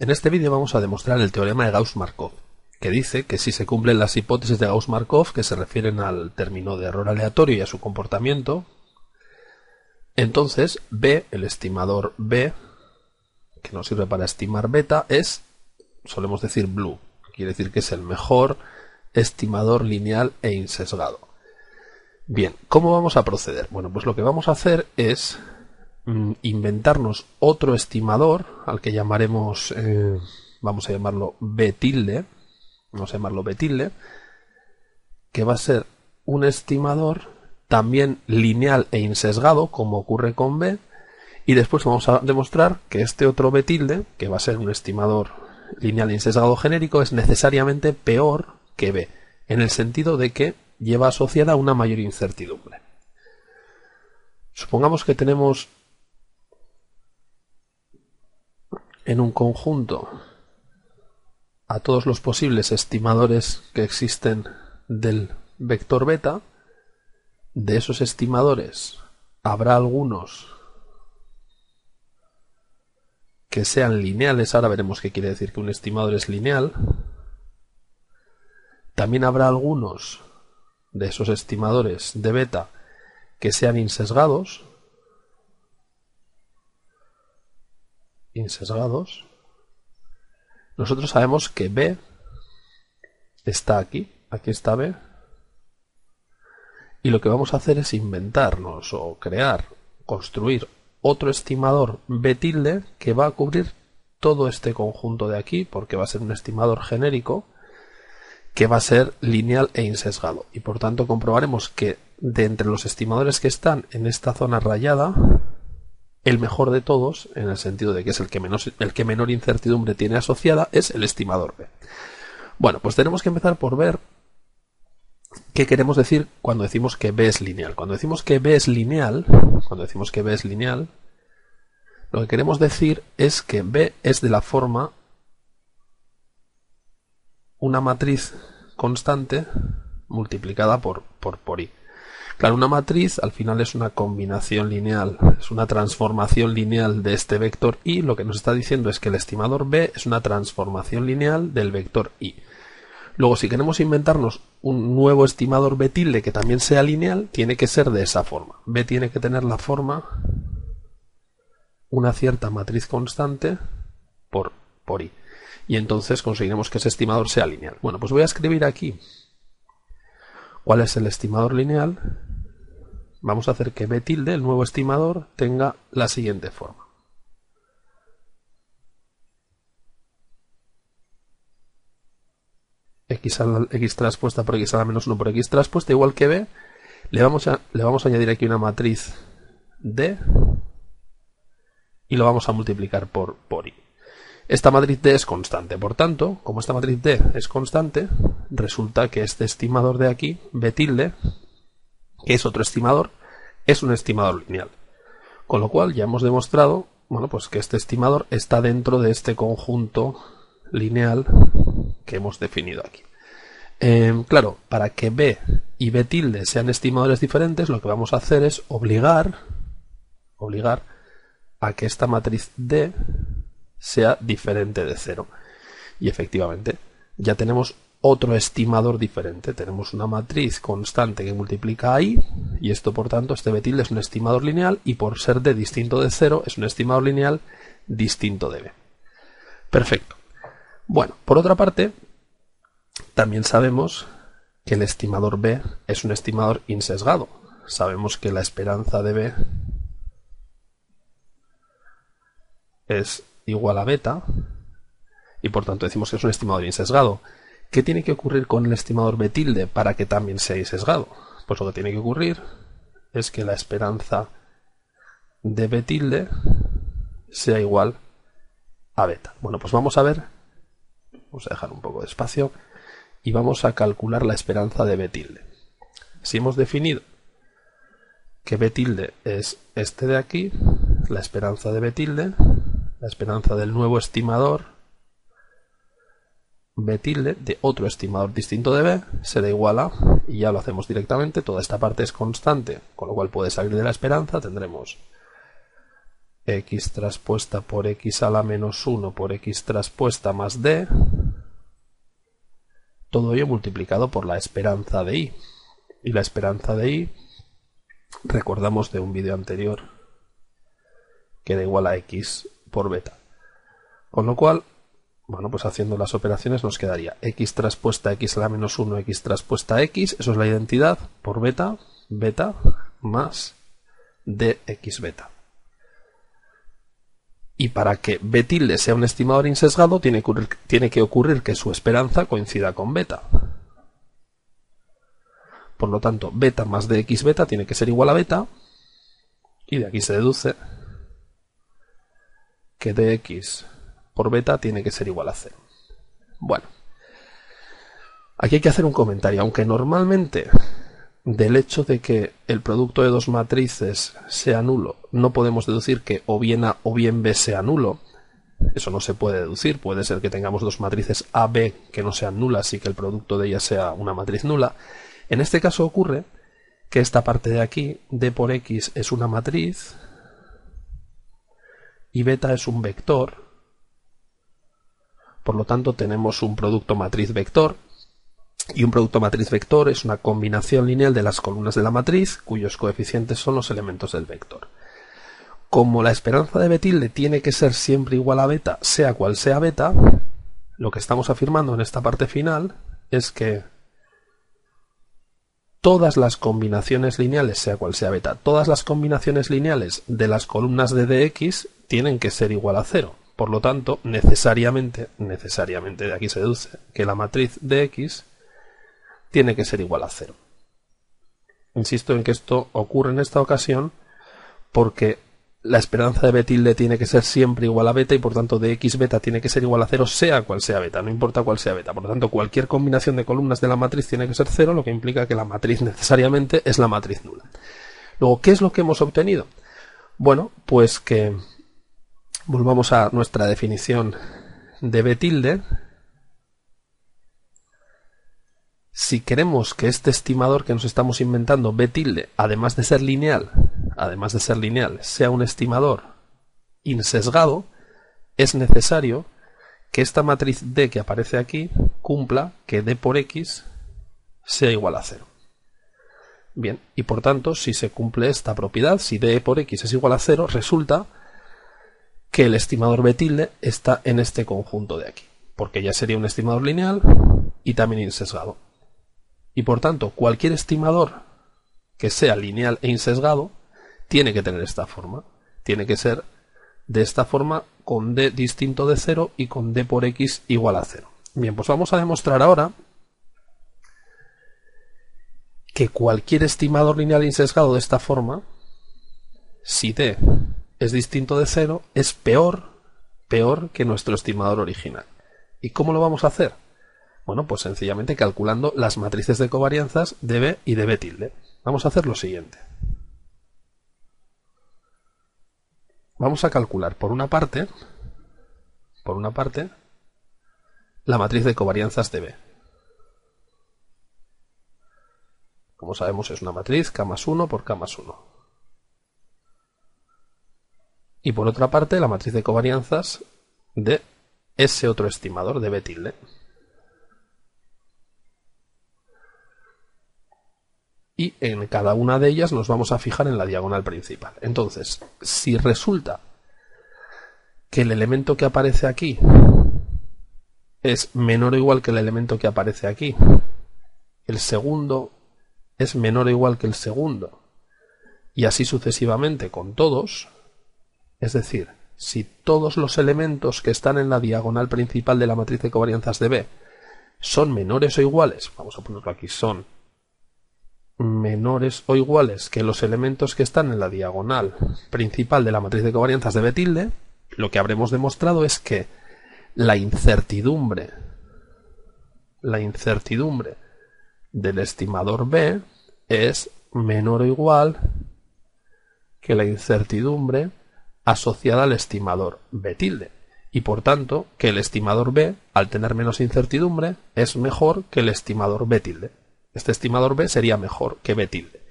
En este vídeo vamos a demostrar el teorema de Gauss-Markov, que dice que si se cumplen las hipótesis de Gauss-Markov que se refieren al término de error aleatorio y a su comportamiento, entonces B, el estimador B, que nos sirve para estimar beta, es, solemos decir blue, quiere decir que es el mejor estimador lineal e insesgado. Bien, ¿cómo vamos a proceder? Bueno, pues lo que vamos a hacer es inventarnos otro estimador al que llamaremos, eh, vamos a llamarlo B tilde, vamos a llamarlo B tilde, que va a ser un estimador también lineal e insesgado, como ocurre con B, y después vamos a demostrar que este otro B tilde, que va a ser un estimador lineal e insesgado genérico, es necesariamente peor que B, en el sentido de que lleva asociada una mayor incertidumbre. Supongamos que tenemos en un conjunto a todos los posibles estimadores que existen del vector beta, de esos estimadores habrá algunos que sean lineales, ahora veremos qué quiere decir que un estimador es lineal, también habrá algunos de esos estimadores de beta que sean insesgados, insesgados, nosotros sabemos que B está aquí, aquí está B, y lo que vamos a hacer es inventarnos o crear, construir otro estimador B tilde que va a cubrir todo este conjunto de aquí, porque va a ser un estimador genérico, que va a ser lineal e insesgado. Y por tanto comprobaremos que de entre los estimadores que están en esta zona rayada, el mejor de todos, en el sentido de que es el que, menos, el que menor incertidumbre tiene asociada, es el estimador B. Bueno, pues tenemos que empezar por ver qué queremos decir cuando decimos que B es lineal. Cuando decimos que B es lineal, cuando decimos que B es lineal, lo que queremos decir es que B es de la forma una matriz constante multiplicada por, por, por i. Claro, una matriz al final es una combinación lineal, es una transformación lineal de este vector i. Lo que nos está diciendo es que el estimador b es una transformación lineal del vector i. Luego, si queremos inventarnos un nuevo estimador b tilde que también sea lineal, tiene que ser de esa forma. b tiene que tener la forma una cierta matriz constante por, por i y entonces conseguiremos que ese estimador sea lineal. Bueno, pues voy a escribir aquí cuál es el estimador lineal. Vamos a hacer que b tilde, el nuevo estimador, tenga la siguiente forma. X, x traspuesta por x a la menos 1 por x traspuesta igual que b. Le vamos, a, le vamos a añadir aquí una matriz d y lo vamos a multiplicar por, por i. Esta matriz D es constante, por tanto, como esta matriz D es constante, resulta que este estimador de aquí, B tilde, es otro estimador, es un estimador lineal. Con lo cual ya hemos demostrado, bueno, pues que este estimador está dentro de este conjunto lineal que hemos definido aquí. Em, claro, para que B y B tilde sean estimadores diferentes, lo que vamos a hacer es obligar, obligar a que esta matriz D sea diferente de cero. Y efectivamente, ya tenemos otro estimador diferente. Tenemos una matriz constante que multiplica a i, y esto por tanto, este betil es un estimador lineal, y por ser d distinto de cero, es un estimador lineal distinto de b. Perfecto. Bueno, por otra parte, también sabemos que el estimador b es un estimador insesgado. Sabemos que la esperanza de b es igual a beta, y por tanto decimos que es un estimador insesgado. ¿Qué tiene que ocurrir con el estimador B tilde para que también sea insesgado? Pues lo que tiene que ocurrir es que la esperanza de B tilde sea igual a beta. Bueno, pues vamos a ver, vamos a dejar un poco de espacio y vamos a calcular la esperanza de B tilde. Si hemos definido que B tilde es este de aquí, la esperanza de B tilde la esperanza del nuevo estimador B tilde de otro estimador distinto de B será igual a, y ya lo hacemos directamente, toda esta parte es constante, con lo cual puede salir de la esperanza, tendremos x traspuesta por x a la menos 1 por x traspuesta más d, todo ello multiplicado por la esperanza de i. Y la esperanza de i, recordamos de un vídeo anterior, que da igual a x por beta. Con lo cual, bueno, pues haciendo las operaciones nos quedaría x traspuesta x a la menos 1, x traspuesta x, eso es la identidad, por beta, beta, más dx beta. Y para que b tilde sea un estimador insesgado, tiene que, ocurrir, tiene que ocurrir que su esperanza coincida con beta. Por lo tanto, beta más dx beta tiene que ser igual a beta. Y de aquí se deduce que dx por beta tiene que ser igual a c. Bueno, aquí hay que hacer un comentario. Aunque normalmente del hecho de que el producto de dos matrices sea nulo, no podemos deducir que o bien A o bien B sea nulo. Eso no se puede deducir. Puede ser que tengamos dos matrices A, B que no sean nulas y que el producto de ellas sea una matriz nula. En este caso ocurre que esta parte de aquí, D por X, es una matriz y beta es un vector. Por lo tanto, tenemos un producto matriz vector y un producto matriz vector es una combinación lineal de las columnas de la matriz cuyos coeficientes son los elementos del vector. Como la esperanza de Betilde tiene que ser siempre igual a beta, sea cual sea beta, lo que estamos afirmando en esta parte final es que todas las combinaciones lineales, sea cual sea beta, todas las combinaciones lineales de las columnas de dx tienen que ser igual a cero. Por lo tanto, necesariamente, necesariamente de aquí se deduce que la matriz dx tiene que ser igual a cero. Insisto en que esto ocurre en esta ocasión porque la esperanza de b tilde tiene que ser siempre igual a beta y por tanto de x beta tiene que ser igual a cero sea cual sea beta, no importa cuál sea beta. Por lo tanto, cualquier combinación de columnas de la matriz tiene que ser cero, lo que implica que la matriz necesariamente es la matriz nula. Luego, ¿qué es lo que hemos obtenido? Bueno, pues que volvamos a nuestra definición de b tilde, si queremos que este estimador que nos estamos inventando, B tilde, además de ser lineal, además de ser lineal, sea un estimador insesgado, es necesario que esta matriz D que aparece aquí cumpla que D por X sea igual a cero. Bien, y por tanto, si se cumple esta propiedad, si D por X es igual a cero, resulta que el estimador B tilde está en este conjunto de aquí, porque ya sería un estimador lineal y también insesgado y por tanto cualquier estimador que sea lineal e insesgado tiene que tener esta forma. Tiene que ser de esta forma con d distinto de 0 y con d por x igual a 0. Bien, pues vamos a demostrar ahora que cualquier estimador lineal insesgado de esta forma, si d es distinto de 0, es peor, peor que nuestro estimador original. ¿Y cómo lo vamos a hacer? Bueno, pues sencillamente calculando las matrices de covarianzas de B y de B tilde. Vamos a hacer lo siguiente. Vamos a calcular por una parte, por una parte, la matriz de covarianzas de B. Como sabemos es una matriz K más 1 por K más 1. Y por otra parte la matriz de covarianzas de ese otro estimador de B tilde. y en cada una de ellas nos vamos a fijar en la diagonal principal. Entonces, si resulta que el elemento que aparece aquí es menor o igual que el elemento que aparece aquí, el segundo es menor o igual que el segundo, y así sucesivamente con todos, es decir, si todos los elementos que están en la diagonal principal de la matriz de covarianzas de B son menores o iguales, vamos a ponerlo aquí, son menores o iguales que los elementos que están en la diagonal principal de la matriz de covarianzas de B tilde, lo que habremos demostrado es que la incertidumbre la incertidumbre del estimador B es menor o igual que la incertidumbre asociada al estimador B tilde y por tanto que el estimador B al tener menos incertidumbre es mejor que el estimador B tilde. Este estimador B sería mejor que B tilde.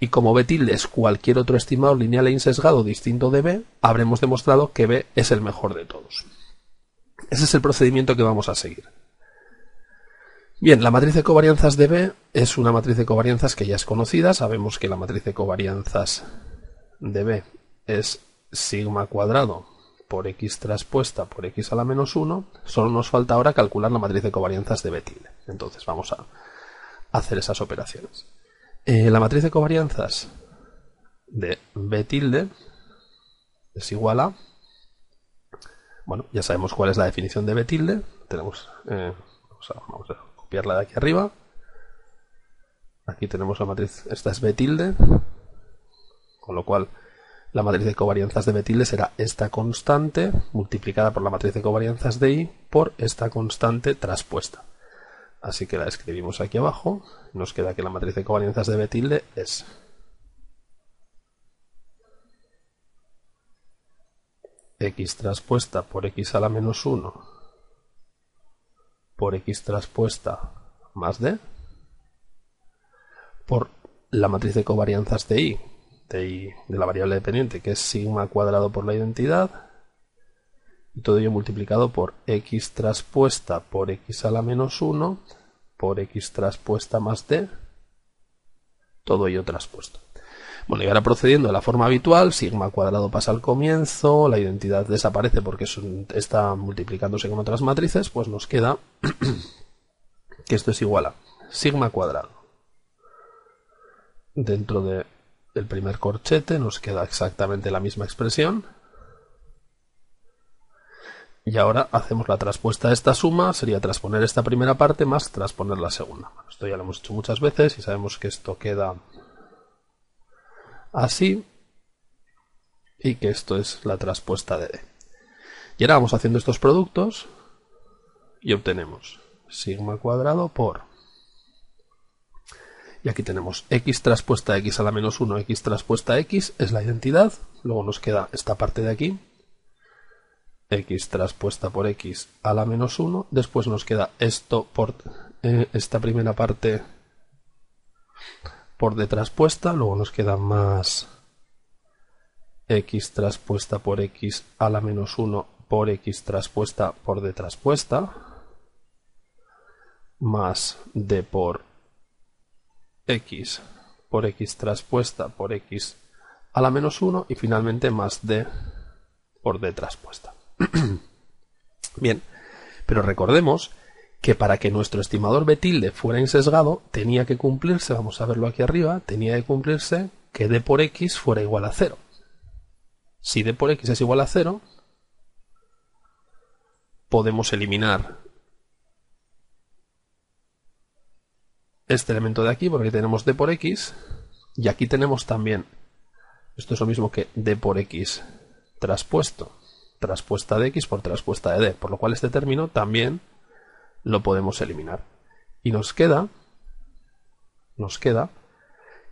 Y como B tilde es cualquier otro estimador lineal e insesgado distinto de B, habremos demostrado que B es el mejor de todos. Ese es el procedimiento que vamos a seguir. Bien, la matriz de covarianzas de B es una matriz de covarianzas que ya es conocida. Sabemos que la matriz de covarianzas de B es sigma cuadrado por x traspuesta por x a la menos 1. Solo nos falta ahora calcular la matriz de covarianzas de B tilde. Entonces vamos a hacer esas operaciones. Eh, la matriz de covarianzas de B tilde es igual a... Bueno, ya sabemos cuál es la definición de B tilde. Tenemos... Eh, vamos a copiarla de aquí arriba. Aquí tenemos la matriz, esta es B tilde, con lo cual la matriz de covarianzas de B tilde será esta constante multiplicada por la matriz de covarianzas de I por esta constante traspuesta. Así que la escribimos aquí abajo. Nos queda que la matriz de covarianzas de B es x traspuesta por x a la menos 1 por x traspuesta más d por la matriz de covarianzas de i, de i de la variable dependiente, que es sigma cuadrado por la identidad, y todo ello multiplicado por x traspuesta por x a la menos 1 por x traspuesta más d, todo ello traspuesto. Bueno, y ahora procediendo de la forma habitual, sigma cuadrado pasa al comienzo, la identidad desaparece porque está multiplicándose con otras matrices, pues nos queda que esto es igual a sigma cuadrado. Dentro del primer corchete nos queda exactamente la misma expresión. Y ahora hacemos la traspuesta de esta suma, sería transponer esta primera parte más transponer la segunda. esto ya lo hemos hecho muchas veces y sabemos que esto queda así y que esto es la traspuesta de D. Y ahora vamos haciendo estos productos y obtenemos sigma cuadrado por y aquí tenemos x traspuesta x a la menos 1, x traspuesta x es la identidad. Luego nos queda esta parte de aquí. x traspuesta por x a la menos 1. Después nos queda esto por eh, esta primera parte por d traspuesta, luego nos queda más x traspuesta por x a la menos 1 por x traspuesta por d traspuesta, más d por x por x traspuesta por x a la menos 1 y finalmente más d por d traspuesta. Bien, pero recordemos que para que nuestro estimador B tilde fuera insesgado tenía que cumplirse, vamos a verlo aquí arriba, tenía que cumplirse que d por x fuera igual a 0. Si d por x es igual a 0, podemos eliminar este elemento de aquí porque tenemos d por x y aquí tenemos también, esto es lo mismo que d por x traspuesto, traspuesta de x por traspuesta de d, por lo cual este término también lo podemos eliminar. Y nos queda, nos queda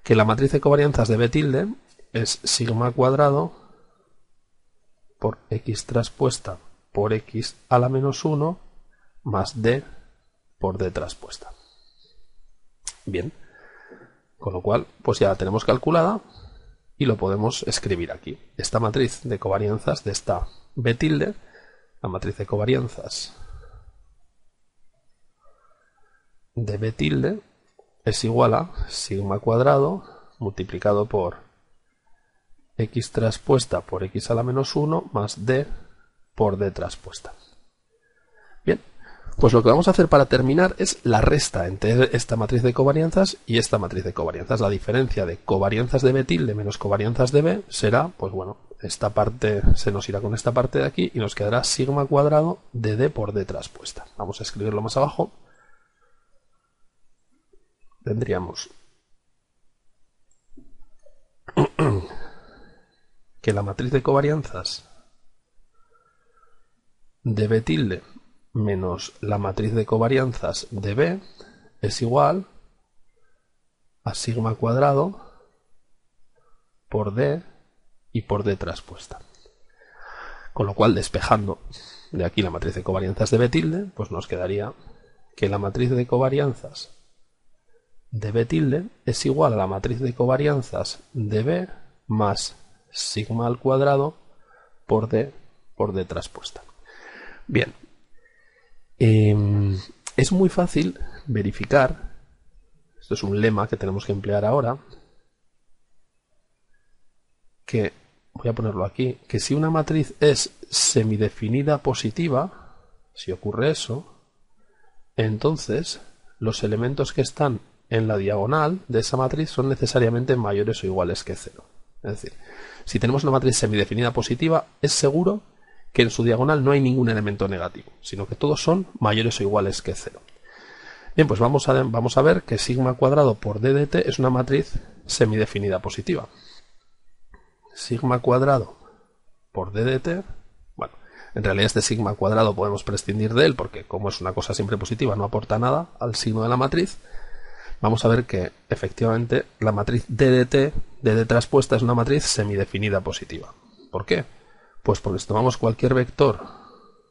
que la matriz de covarianzas de B tilde es sigma cuadrado por x traspuesta por x a la menos 1 más d por d traspuesta. Bien, con lo cual pues ya la tenemos calculada y lo podemos escribir aquí. Esta matriz de covarianzas de esta B tilde, la matriz de covarianzas de B tilde es igual a sigma cuadrado multiplicado por x traspuesta por x a la menos 1 más d por d traspuesta. Bien, pues lo que vamos a hacer para terminar es la resta entre esta matriz de covarianzas y esta matriz de covarianzas. La diferencia de covarianzas de B tilde menos covarianzas de B será, pues bueno, esta parte se nos irá con esta parte de aquí y nos quedará sigma cuadrado de d por d traspuesta. Vamos a escribirlo más abajo tendríamos que la matriz de covarianzas de B tilde menos la matriz de covarianzas de B es igual a sigma cuadrado por D y por D traspuesta. Con lo cual, despejando de aquí la matriz de covarianzas de B tilde, pues nos quedaría que la matriz de covarianzas de B tilde es igual a la matriz de covarianzas de B más sigma al cuadrado por D por D traspuesta. Bien, em, es muy fácil verificar, esto es un lema que tenemos que emplear ahora, que, voy a ponerlo aquí, que si una matriz es semidefinida positiva, si ocurre eso, entonces los elementos que están en la diagonal de esa matriz son necesariamente mayores o iguales que cero. Es decir, si tenemos una matriz semidefinida positiva, es seguro que en su diagonal no hay ningún elemento negativo, sino que todos son mayores o iguales que cero. Bien, pues vamos a, vamos a ver que sigma cuadrado por d de t es una matriz semidefinida positiva. Sigma cuadrado por d de t, bueno, en realidad este sigma cuadrado podemos prescindir de él porque como es una cosa siempre positiva no aporta nada al signo de la matriz, vamos a ver que efectivamente la matriz D de T, D de traspuesta, es una matriz semidefinida positiva. ¿Por qué? Pues porque si tomamos cualquier vector,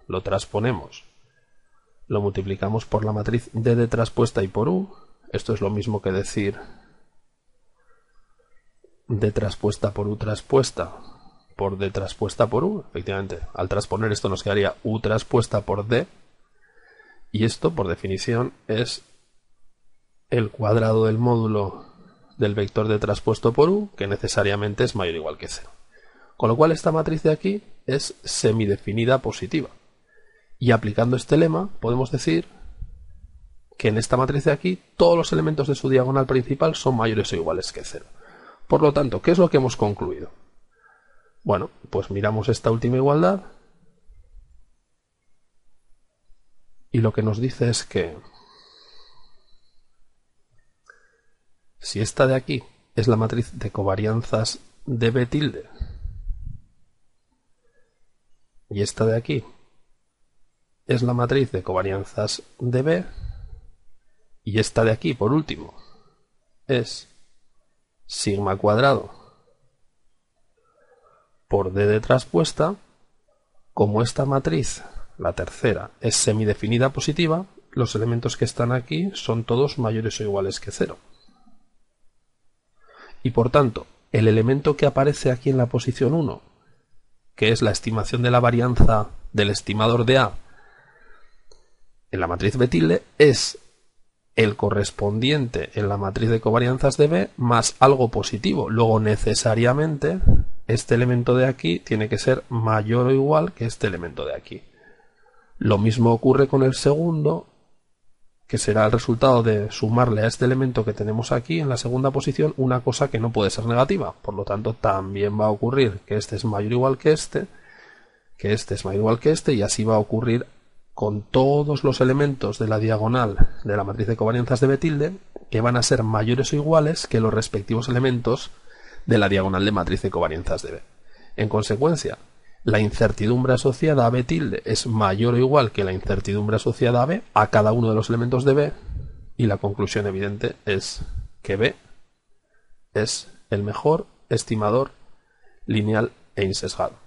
lo transponemos, lo multiplicamos por la matriz D de traspuesta y por U, esto es lo mismo que decir D traspuesta por U traspuesta por D traspuesta por U, efectivamente, al transponer esto nos quedaría U traspuesta por D, y esto, por definición, es el cuadrado del módulo del vector de traspuesto por u, que necesariamente es mayor o igual que 0. Con lo cual esta matriz de aquí es semidefinida positiva. Y aplicando este lema podemos decir que en esta matriz de aquí todos los elementos de su diagonal principal son mayores o iguales que 0. Por lo tanto, ¿qué es lo que hemos concluido? Bueno, pues miramos esta última igualdad y lo que nos dice es que Si esta de aquí es la matriz de covarianzas de B tilde y esta de aquí es la matriz de covarianzas de B y esta de aquí, por último, es sigma cuadrado por D de traspuesta, como esta matriz, la tercera, es semidefinida positiva, los elementos que están aquí son todos mayores o iguales que cero. Y por tanto el elemento que aparece aquí en la posición 1, que es la estimación de la varianza del estimador de A en la matriz B tilde, es el correspondiente en la matriz de covarianzas de B más algo positivo. Luego necesariamente este elemento de aquí tiene que ser mayor o igual que este elemento de aquí. Lo mismo ocurre con el segundo que será el resultado de sumarle a este elemento que tenemos aquí en la segunda posición una cosa que no puede ser negativa. Por lo tanto, también va a ocurrir que este es mayor o igual que este, que este es mayor o igual que este, y así va a ocurrir con todos los elementos de la diagonal de la matriz de covarianzas de B tilde, que van a ser mayores o iguales que los respectivos elementos de la diagonal de matriz de covarianzas de B. En consecuencia, la incertidumbre asociada a B tilde es mayor o igual que la incertidumbre asociada a B a cada uno de los elementos de B y la conclusión evidente es que B es el mejor estimador lineal e insesgado.